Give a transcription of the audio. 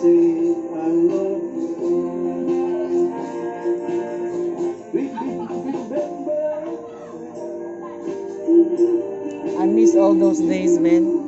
I miss all those days, man.